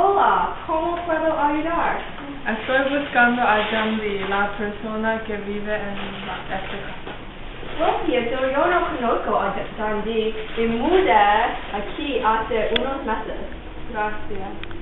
Hola, ¿cómo puedo ayudar? Estoy buscando a Jambi, la persona que vive en la, esta casa. Lo siento, yo no conozco a Jambi. Me mudé aquí hace unos meses. Gracias.